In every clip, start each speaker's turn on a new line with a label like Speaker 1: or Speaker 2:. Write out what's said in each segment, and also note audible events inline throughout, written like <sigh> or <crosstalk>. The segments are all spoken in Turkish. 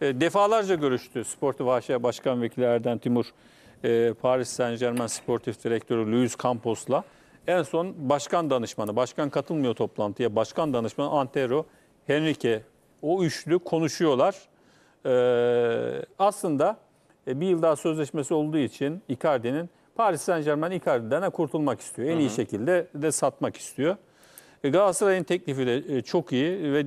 Speaker 1: E, defalarca görüştü Sportif AŞ Başkan Vekili Erden Timur, e, Paris Saint Germain Sportif Direktörü Luis Campos'la. En son başkan danışmanı, başkan katılmıyor toplantıya, başkan danışmanı Antero, Henrique o üçlü konuşuyorlar. E, aslında bir yıl daha sözleşmesi olduğu için Icardi'nin Paris Saint Germain Icardi'den kurtulmak istiyor. En iyi şekilde de satmak istiyor. Galatasaray'ın teklifi de çok iyi ve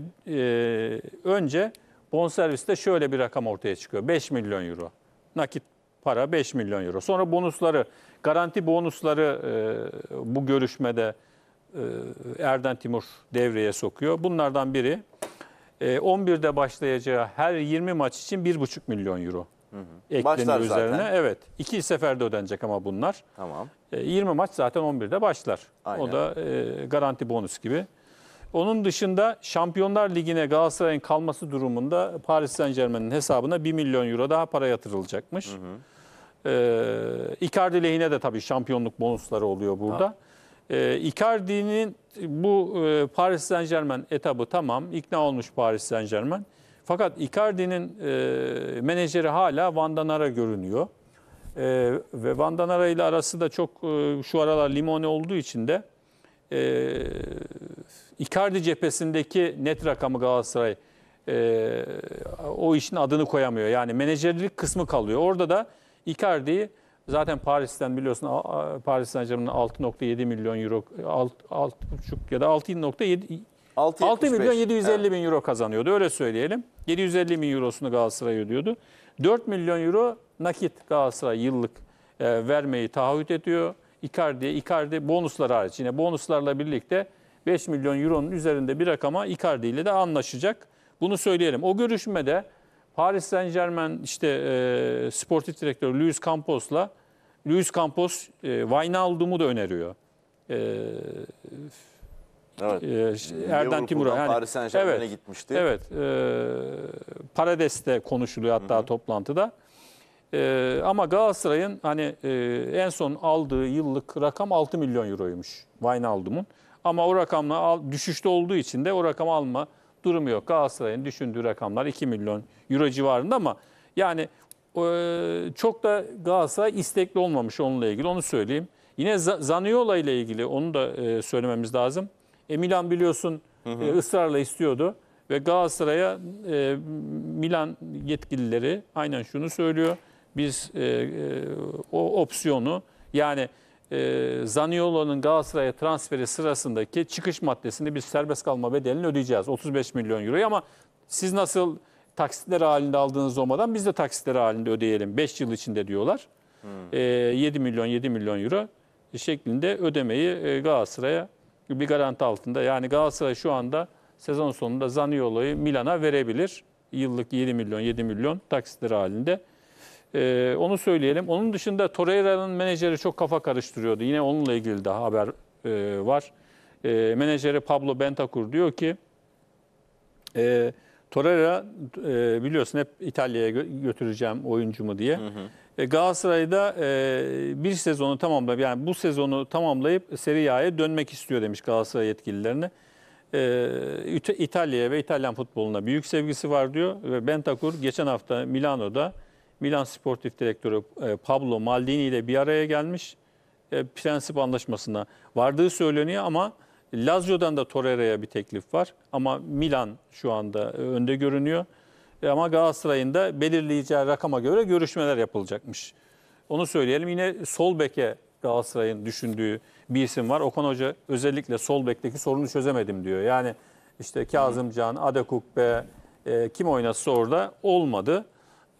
Speaker 1: önce bonserviste şöyle bir rakam ortaya çıkıyor. 5 milyon euro. Nakit para 5 milyon euro. Sonra bonusları, garanti bonusları e, bu görüşmede e, Erden Timur devreye sokuyor. Bunlardan biri e, 11'de başlayacağı her 20 maç için 1,5 milyon euro. Ekleniyor
Speaker 2: Başlar
Speaker 1: üzerine.
Speaker 2: zaten.
Speaker 1: Evet. iki seferde ödenecek ama bunlar.
Speaker 2: Tamam.
Speaker 1: E, 20 maç zaten 11'de başlar.
Speaker 2: Aynen.
Speaker 1: O da e, garanti bonus gibi. Onun dışında Şampiyonlar Ligi'ne Galatasaray'ın kalması durumunda Paris Saint Germain'in hesabına 1 milyon euro daha para yatırılacakmış. E, Icardi lehine de tabii şampiyonluk bonusları oluyor burada. E, Icardi'nin bu e, Paris Saint Germain etabı tamam ikna olmuş Paris Saint Germain. Fakat Icardi'nin e, menajeri hala Van Danara görünüyor. Ee, ve Van Danara ile arası da çok e, şu aralar limone olduğu için de e, Icardi cephesindeki net rakamı Galatasaray e, o işin adını koyamıyor. Yani menajerlik kısmı kalıyor. Orada da Icardi'yi zaten Paris'ten biliyorsun Paris Saint Germain'in 6.7 milyon euro 6.5 ya da 6.7 6
Speaker 2: 6.75.
Speaker 1: milyon 750
Speaker 2: Evet.
Speaker 1: bin euro kazanıyordu öyle söyleyelim. 750 bin eurosunu Galatasaray ödüyordu. 4 milyon euro nakit Galatasaray yıllık e, vermeyi taahhüt ediyor. Icardi'ye Icardi bonuslar hariç yine bonuslarla birlikte 5 milyon euronun üzerinde bir rakama Icardi ile de anlaşacak. Bunu söyleyelim. O görüşmede Paris Saint Germain işte e, sportif direktörü Luis Campos'la Luis Campos e, Wijnaldum'u da öneriyor. E,
Speaker 2: Evet.
Speaker 1: e, Erden
Speaker 2: Liverpool'dan
Speaker 1: Timur'a. Yani,
Speaker 2: Paris Saint Germain'e
Speaker 1: evet,
Speaker 2: gitmişti.
Speaker 1: Evet. E, Parades'te konuşuluyor hatta toplantıda. E, ama Galatasaray'ın hani e, en son aldığı yıllık rakam 6 milyon euroymuş Wijnaldum'un. Ama o rakamla al, düşüşte olduğu için de o rakamı alma durumu yok. Galatasaray'ın düşündüğü rakamlar 2 milyon euro civarında ama yani e, çok da Galatasaray istekli olmamış onunla ilgili onu söyleyeyim. Yine Zaniola ile ilgili onu da e, söylememiz lazım. E, Milan biliyorsun e, ısrarla istiyordu ve Galatasaray'a Milan yetkilileri aynen şunu söylüyor. Biz o opsiyonu yani e, Zaniolo'nun Galatasaray'a transferi sırasındaki çıkış maddesini biz serbest kalma bedelini ödeyeceğiz. 35 milyon euroyu ama siz nasıl taksitler halinde aldığınız olmadan biz de taksitler halinde ödeyelim. 5 yıl içinde diyorlar. E, 7 milyon 7 milyon euro şeklinde ödemeyi e, Galatasaray'a bir garanti altında. Yani Galatasaray şu anda sezon sonunda Zaniolo'yu Milan'a verebilir. Yıllık 7 milyon 7 milyon taksitler halinde. Ee, onu söyleyelim. Onun dışında Torreira'nın menajeri çok kafa karıştırıyordu. Yine onunla ilgili de haber e, var. E, menajeri Pablo Bentancur diyor ki e, Torreira e, biliyorsun hep İtalya'ya gö- götüreceğim oyuncumu diye. E, Galatasaray'da e, bir sezonu tamamlayıp yani bu sezonu tamamlayıp Serie A'ya dönmek istiyor demiş Galatasaray yetkililerine. E, İta- İtalya'ya ve İtalyan futboluna büyük sevgisi var diyor ve Bentancur geçen hafta Milano'da Milan Sportif Direktörü e, Pablo Maldini ile bir araya gelmiş. E, prensip anlaşmasına vardığı söyleniyor ama Lazio'dan da Torreira'ya bir teklif var. Ama Milan şu anda e, önde görünüyor. Ama Galatasaray'ın da belirleyeceği rakama göre görüşmeler yapılacakmış. Onu söyleyelim. Yine sol beke Galatasaray'ın düşündüğü bir isim var. Okan Hoca özellikle sol bekteki sorunu çözemedim diyor. Yani işte Kazımcan, Adekukbe e, kim oynatsa orada olmadı.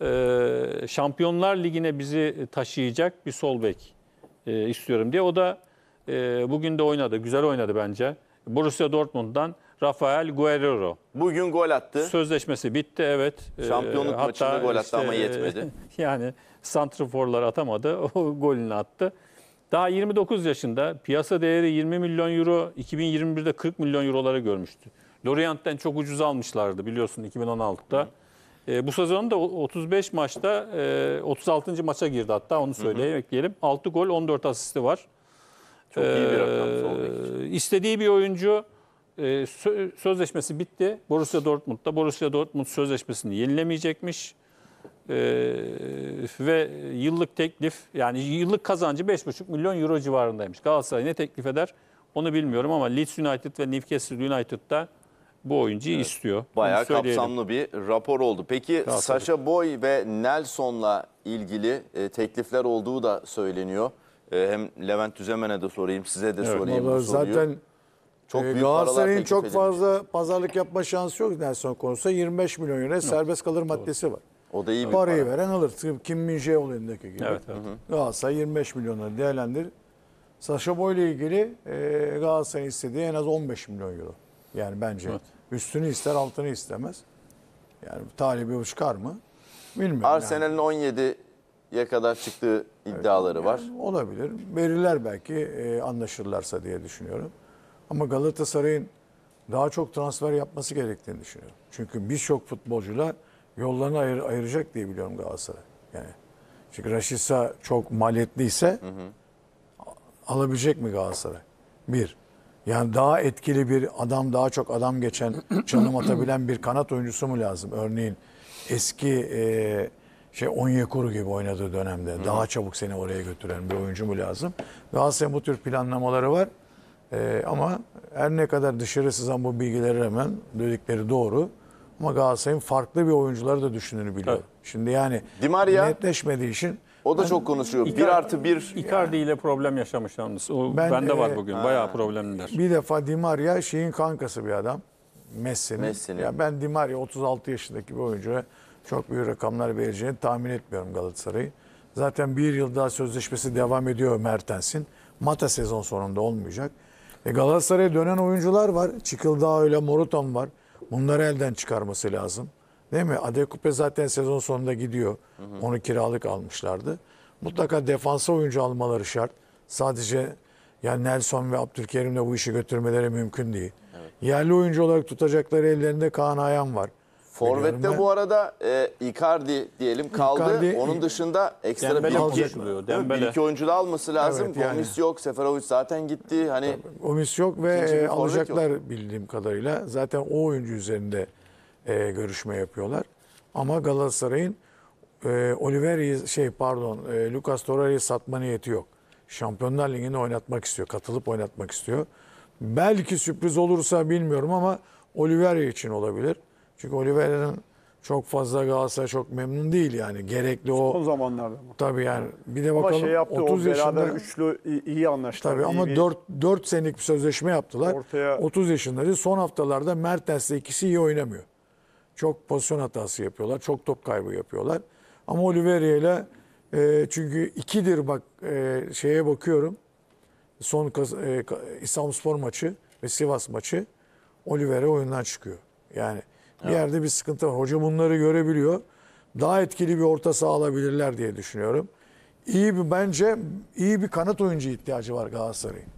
Speaker 1: E, Şampiyonlar Ligi'ne bizi taşıyacak bir sol bek e, istiyorum diye. O da e, bugün de oynadı. Güzel oynadı bence. Borussia Dortmund'dan Rafael Guerrero.
Speaker 2: Bugün gol attı.
Speaker 1: Sözleşmesi bitti evet. E,
Speaker 2: Şampiyonluk maçında gol attı ama
Speaker 1: e,
Speaker 2: yetmedi. <laughs>
Speaker 1: Yani santrforlar atamadı. <laughs> O golünü attı. Daha 29 yaşında piyasa değeri 20 milyon euro 2021'de 40 milyon eurolara görmüştü. Lorient'ten çok ucuz almışlardı biliyorsun 2016'da. E, bu sezon da o- 35 maçta e, 36. maça girdi hatta onu söyleyeyim ekleyelim. 6 gol 14 asisti var.
Speaker 2: Çok iyi bir rakam
Speaker 1: Ee,
Speaker 2: bek için.
Speaker 1: istediği bir oyuncu e, sö- sözleşmesi bitti. Borussia Dortmund'da. Borussia Dortmund sözleşmesini yenilemeyecekmiş. E, ve yıllık teklif yani yıllık kazancı 5,5 milyon euro civarındaymış. Galatasaray ne teklif eder onu bilmiyorum ama Leeds United ve Newcastle United da bu oyuncuyu istiyor. Onu
Speaker 2: Bayağı kapsamlı bir rapor oldu. Peki
Speaker 1: Galatasaray.
Speaker 2: Sasha Boy ve Nelson'la ilgili e, teklifler olduğu da söyleniyor. E, hem Levent Düzemen'e de sorayım, size de
Speaker 1: Evet.
Speaker 2: sorayım
Speaker 3: Vallahi
Speaker 2: bu soruyu.
Speaker 3: zaten
Speaker 2: Çok
Speaker 3: e,
Speaker 2: büyük paralar
Speaker 3: Galatasaray'ın çok
Speaker 2: edilmiş.
Speaker 3: fazla pazarlık yapma şansı yok Nelson konusunda. 25 milyon euro serbest kalır maddesi var.
Speaker 2: O da iyi bir
Speaker 3: Parayı
Speaker 2: para.
Speaker 3: veren alır. Kim Min Jae olayındaki gibi.
Speaker 1: Evet, evet.
Speaker 3: Galatasaray 25 milyonları değerlendirir. Sasha Boy ile ilgili e, Galatasaray'ın istediği en az 15 milyon euro. Yani bence
Speaker 1: Evet.
Speaker 3: üstünü ister altını istemez. Yani talibi çıkar mı? Bilmiyorum. yani.
Speaker 2: Arsenal'in 17'ye kadar çıktığı iddiaları var.
Speaker 3: Olabilir. Verirler belki e, anlaşırlarsa diye düşünüyorum. Ama Galatasaray'ın daha çok transfer yapması gerektiğini düşünüyorum. Çünkü birçok futbolcuyla yollarını ayır, ayıracak diye biliyorum Galatasaray. Yani çünkü Raşitsa çok maliyetliyse alabilecek mi Galatasaray? Bir. Yani daha etkili bir adam, daha çok adam geçen, <clears throat> çalım atabilen bir kanat oyuncusu mu lazım? Örneğin eski e, şey Onyekuru gibi oynadığı dönemde daha çabuk seni oraya götüren bir oyuncu mu lazım? Galatasaray'ın bu tür planlamaları var. E, ama her ne kadar dışarı sızan bu bilgileri rağmen dedikleri doğru. Ama Galatasaray'ın farklı bir oyuncuları da düşündüğünü biliyorum.
Speaker 1: Evet.
Speaker 3: Şimdi yani
Speaker 2: Di Maria-
Speaker 3: netleşmediği için
Speaker 2: O da çok konuşuyor. 1 artı 1
Speaker 1: Icardi ile problem yaşamış yalnız. O
Speaker 3: Ben,
Speaker 1: bende var
Speaker 3: e,
Speaker 1: bugün. Bayağı problemliler.
Speaker 3: Bir defa Di Maria şeyin kankası bir adam. Messi'nin.
Speaker 2: Messi'nin.
Speaker 3: Ya ben Di Maria 36 yaşındaki bir oyuncuya çok büyük rakamlar vereceğini tahmin etmiyorum Galatasaray'ı. Zaten bir yıl daha sözleşmesi devam ediyor Mertens'in. Mata sezon sonunda olmayacak. E Galatasaray'a dönen oyuncular var. Çıkıldağ öyle Morutan var. Bunları elden çıkarması lazım. Değil mi? Adekupe zaten sezon sonunda gidiyor. Onu kiralık almışlardı. Mutlaka defansa oyuncu almaları şart. Sadece yani Nelson ve Abdülkerim'le bu işi götürmeleri mümkün değil. Yerli oyuncu olarak tutacakları ellerinde Kaan Ayan var.
Speaker 2: Forvet'te bu arada e, Icardi diyelim kaldı.
Speaker 3: Icardi-
Speaker 2: Onun dışında ekstra bir iki, bir iki oyuncu da alması lazım.
Speaker 3: Evet, yani.
Speaker 2: Gomis yok, Seferovic zaten gitti. Hani
Speaker 3: Omis yok ve e, alacaklar bildiğim kadarıyla. Zaten o oyuncu üzerinde e, görüşme yapıyorlar. Ama Galatasaray'ın e, Oliveri'yi şey pardon e, Lucas Torreira'yı satma niyeti yok. Şampiyonlar Ligi'nde oynatmak istiyor. Katılıp oynatmak istiyor. Belki sürpriz olursa bilmiyorum ama Oliveri için olabilir. Çünkü Oliveri'nin çok fazla Galatasaray çok memnun değil yani. Gerekli
Speaker 4: Son
Speaker 3: o
Speaker 4: zamanlarda mı?
Speaker 3: tabii yani. Bir de
Speaker 4: Ama
Speaker 3: bakalım
Speaker 4: şey yaptı
Speaker 3: 30
Speaker 4: o beraber
Speaker 3: yaşında
Speaker 4: üçlü iyi, iyi anlaştılar.
Speaker 3: Tabii
Speaker 4: İyi
Speaker 3: ama
Speaker 4: bir-
Speaker 3: 4 4 senelik bir sözleşme yaptılar.
Speaker 4: Ortaya-
Speaker 3: 30 yaşındaydı. Son haftalarda Mertens'le ikisi iyi oynamıyor. Çok pozisyon hatası yapıyorlar. Çok top kaybı yapıyorlar. Ama Oliveira ile e, çünkü ikidir bak e, şeye bakıyorum. Son e, İstanbulspor maçı ve Sivas maçı Oliveira oyundan çıkıyor. Yani bir yerde bir sıkıntı var. Hoca bunları görebiliyor. Daha etkili bir orta saha alabilirler diye düşünüyorum. İyi bir bence iyi bir kanat oyuncu ihtiyacı var Galatasaray'ın.